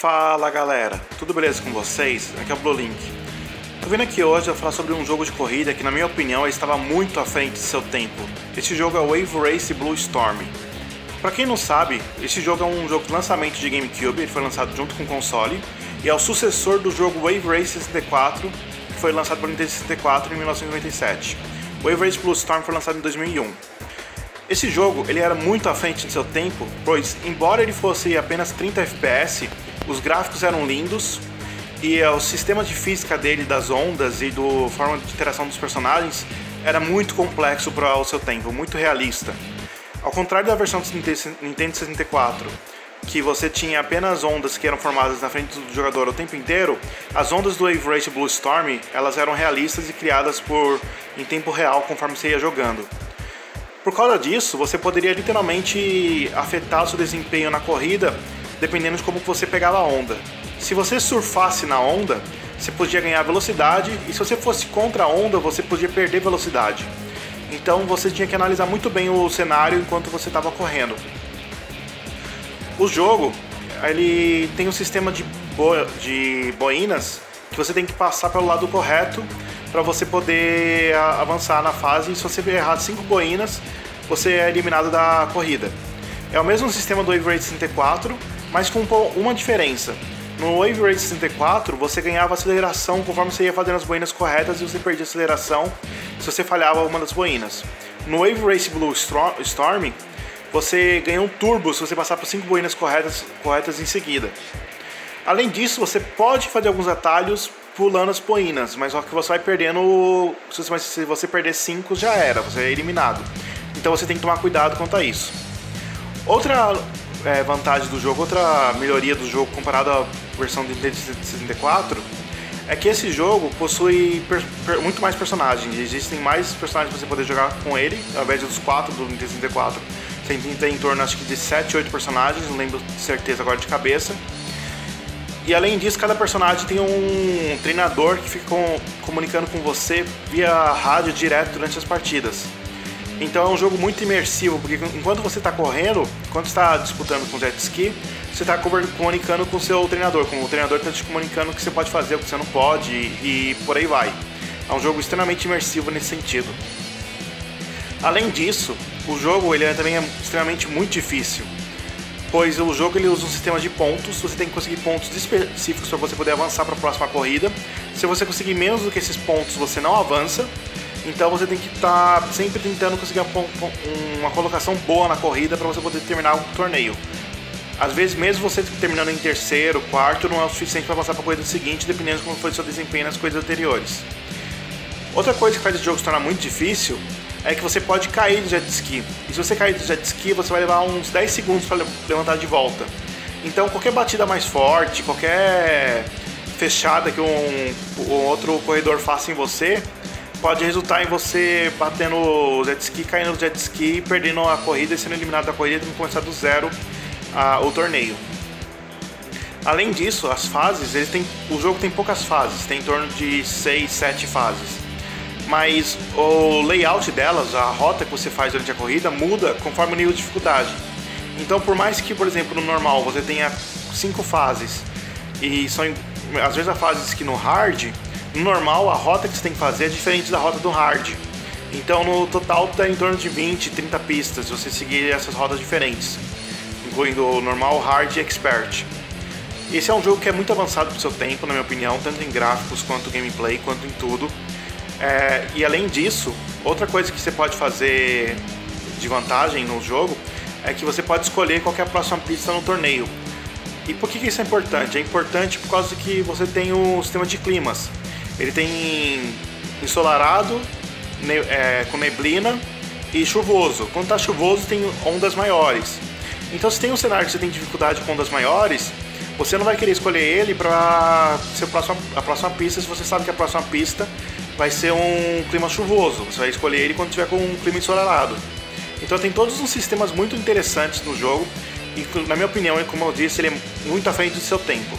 Fala galera, tudo beleza com vocês? Aqui é o Blue Tô vindo aqui hoje a falar sobre um jogo de corrida que na minha opinião estava muito à frente de seu tempo. Esse jogo é Wave Race Blue Storm. Para quem não sabe, esse jogo é um jogo de lançamento de GameCube, ele foi lançado junto com o console, e é o sucessor do jogo Wave Race 64, que foi lançado para Nintendo 64 em 1997. Wave Race Blue Storm foi lançado em 2001. Esse jogo ele era muito à frente de seu tempo, pois embora ele fosse apenas 30 FPS, os gráficos eram lindos e o sistema de física dele das ondas e do forma de interação dos personagens era muito complexo para o seu tempo, muito realista. Ao contrário da versão do Nintendo 64, que você tinha apenas ondas que eram formadas na frente do jogador o tempo inteiro, as ondas do Wave Race Blue Storm elas eram realistas e criadas por em tempo real conforme você ia jogando. Por causa disso, você poderia literalmente afetar o seu desempenho na corrida dependendo de como você pegava a onda. Se você surfasse na onda, você podia ganhar velocidade e se você fosse contra a onda, você podia perder velocidade. Então você tinha que analisar muito bem o cenário enquanto você estava correndo. O jogo ele tem um sistema de, bo de boinas que você tem que passar pelo lado correto para você poder avançar na fase. E se você errar cinco boinas, você é eliminado da corrida. É o mesmo sistema do Wave Race 64, mas com uma diferença. No Wave Race 64, você ganhava aceleração conforme você ia fazendo as boinas corretas e você perdia aceleração se você falhava uma das boinas. No Wave Race Blue Storm, você ganha um turbo se você passar por cinco boinas corretas, corretas em seguida. Além disso, você pode fazer alguns atalhos pulando as poinas, mas só que você vai perdendo. Se você perder 5, já era, você é eliminado. Então você tem que tomar cuidado quanto a isso. Outra é, vantagem do jogo, outra melhoria do jogo comparado à versão de Nintendo 64 é que esse jogo possui per, per, muito mais personagens. Existem mais personagens para você poder jogar com ele, ao invés dos 4 do Nintendo 64. Você tem em torno acho que de 7, 8 personagens, não lembro certeza agora de cabeça. E além disso, cada personagem tem um treinador que fica com, comunicando com você via rádio direto durante as partidas. Então é um jogo muito imersivo, porque enquanto você está correndo, enquanto está disputando com jet ski, você está comunicando com o seu treinador, como o treinador está te comunicando o que você pode fazer, o que você não pode e, e por aí vai. É um jogo extremamente imersivo nesse sentido. Além disso, o jogo ele é também é extremamente muito difícil pois o jogo ele usa um sistema de pontos, você tem que conseguir pontos específicos para você poder avançar para a próxima corrida. Se você conseguir menos do que esses pontos, você não avança. Então você tem que estar tá sempre tentando conseguir uma colocação boa na corrida para você poder terminar o torneio. Às vezes, mesmo você terminando em terceiro, quarto, não é o suficiente para avançar para a corrida seguinte, dependendo de como foi seu desempenho nas coisas anteriores. Outra coisa que faz o jogo se tornar muito difícil é que você pode cair do jet ski. E se você cair do jet ski, você vai levar uns 10 segundos para levantar de volta. Então, qualquer batida mais forte, qualquer fechada que um, um outro corredor faça em você, pode resultar em você batendo o jet ski, caindo no jet ski, perdendo a corrida e sendo eliminado da corrida e começar do zero a, o torneio. Além disso, as fases, o jogo tem poucas fases, tem em torno de 6, 7 fases mas o layout delas, a rota que você faz durante a corrida, muda conforme o nível de dificuldade. Então, por mais que, por exemplo, no normal você tenha cinco fases e são às vezes há fases que no hard, no normal a rota que você tem que fazer é diferente da rota do hard. Então, no total dá em torno de 20, 30 pistas se você seguir essas rotas diferentes, incluindo normal, hard e expert. Esse é um jogo que é muito avançado pro seu tempo, na minha opinião, tanto em gráficos quanto gameplay, quanto em tudo. É, e além disso, outra coisa que você pode fazer de vantagem no jogo é que você pode escolher qual é a próxima pista no torneio. E por que, que isso é importante? É importante por causa que você tem o sistema de climas. Ele tem ensolarado, ne é, com neblina e chuvoso. Quando está chuvoso tem ondas maiores. Então se tem um cenário que você tem dificuldade com ondas maiores, você não vai querer escolher ele para a próxima pista se você sabe que a próxima pista vai ser um clima chuvoso. Você vai escolher ele quando tiver com um clima ensolarado. Então tem todos uns sistemas muito interessantes no jogo e na minha opinião, como eu disse, ele é muito à frente do seu tempo.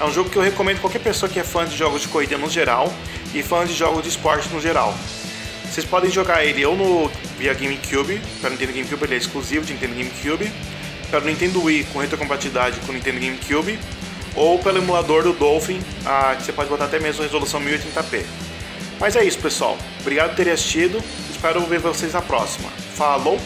É um jogo que eu recomendo qualquer pessoa que é fã de jogos de corrida no geral e fã de jogos de esporte no geral. Vocês podem jogar ele ou no via GameCube, para Nintendo GameCube ele é exclusivo de Nintendo GameCube, para o Nintendo Wii com retrocompatibilidade com o Nintendo GameCube, ou pelo emulador do Dolphin, ah, que você pode botar até mesmo resolução 1080p. Mas é isso, pessoal. Obrigado por terem assistido. Espero ver vocês na próxima. Falou!